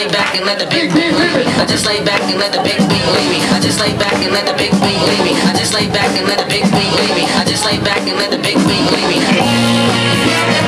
lay back and let the big beat lead me. I just lay back and let the big beat leave me. I just lay back and let the big beat leave me. I just lay back and let the big beat leave me. I just lay back and let the big beat leave me.